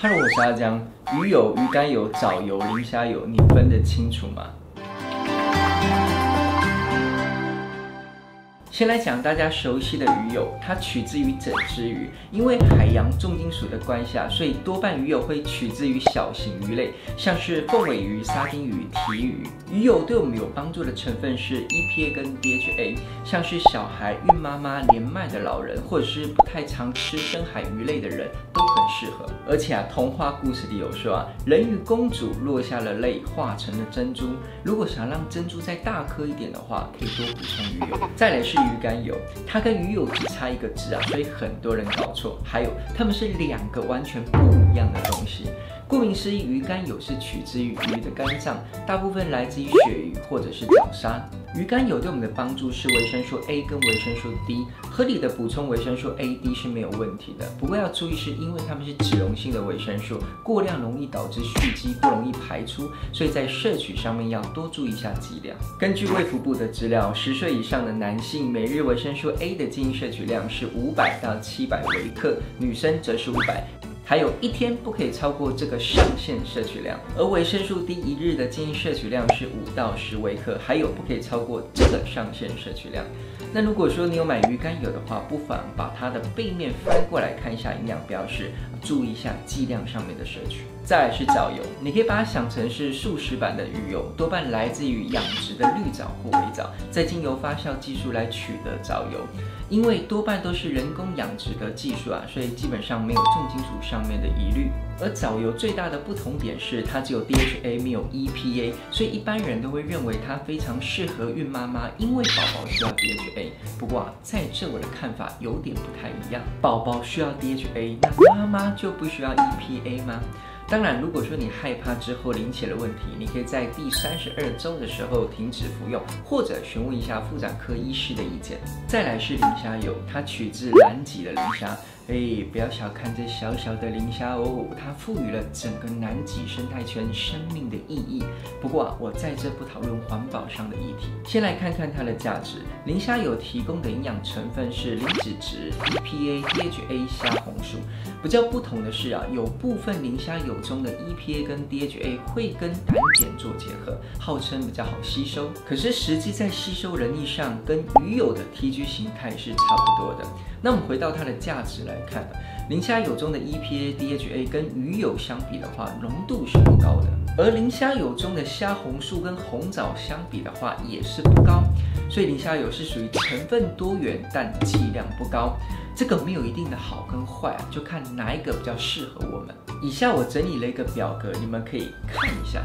哈喽我是阿江。鱼油、鱼肝油、藻油、磷虾油，你分得清楚吗？先来讲大家熟悉的鱼油，它取自于整只鱼，因为海洋重金属的关系啊，所以多半鱼油会取自于小型鱼类，像是凤尾鱼、沙丁鱼、提鱼。鱼油对我们有帮助的成分是 EPA 跟 DHA，像是小孩、孕妈妈、年迈的老人，或者是不太常吃深海鱼类的人都很适合。而且啊，童话故事里有说啊，人鱼公主落下了泪，化成了珍珠。如果想让珍珠再大颗一点的话，可以多补充鱼油。再来是鱼。鱼肝油，它跟鱼油只差一个字啊，所以很多人搞错。还有，它们是两个完全不一样的东西。顾名思义，鱼肝油是取自于鱼的肝脏，大部分来自于鳕鱼或者是藻鲨。鱼肝油对我们的帮助是维生素 A 跟维生素 D，合理的补充维生素 A、D 是没有问题的。不过要注意，是因为它们是脂溶性的维生素，过量容易导致蓄积，不容易排出，所以在摄取上面要多注意一下剂量。根据卫福部的资料，十岁以上的男性每日维生素 A 的建议摄取量是五百到七百微克，女生则是五百。还有一天不可以超过这个上限摄取量，而维生素 D 一日的建议摄取量是五到十微克，还有不可以超过这个上限摄取量。那如果说你有买鱼肝油的话，不妨把它的背面翻过来看一下营养标识，注意一下剂量上面的摄取。再来是藻油，你可以把它想成是素食版的鱼油，多半来自于养殖的绿藻或微藻，再经由发酵技术来取得藻油。因为多半都是人工养殖的技术啊，所以基本上没有重金属上面的疑虑。而藻油最大的不同点是，它只有 DHA 没有 EPA，所以一般人都会认为它非常适合孕妈妈，因为宝宝需要 DHA。不过啊，在这我的看法有点不太一样，宝宝需要 DHA，那妈妈就不需要 EPA 吗？当然，如果说你害怕之后引起了问题，你可以在第三十二周的时候停止服用，或者询问一下妇产科医师的意见。再来是磷虾油，它取自南极的磷虾。哎，不要小看这小小的磷虾哦，它赋予了整个南极生态圈生命的意义。不过啊，我在这不讨论环保上的议题，先来看看它的价值。磷虾有提供的营养成分是磷脂质、EPA、DHA、虾红素。比较不同的是啊，有部分磷虾油中的 EPA 跟 DHA 会跟胆碱做结合，号称比较好吸收。可是实际在吸收能力上，跟鱼油的 TG 形态是差不多的。那我们回到它的价值来看的，磷虾油中的 EPA、DHA 跟鱼油相比的话，浓度是不高的；而磷虾油中的虾红素跟红枣相比的话，也是不高。所以磷虾油是属于成分多元，但剂量不高。这个没有一定的好跟坏啊，就看哪一个比较适合我们。以下我整理了一个表格，你们可以看一下。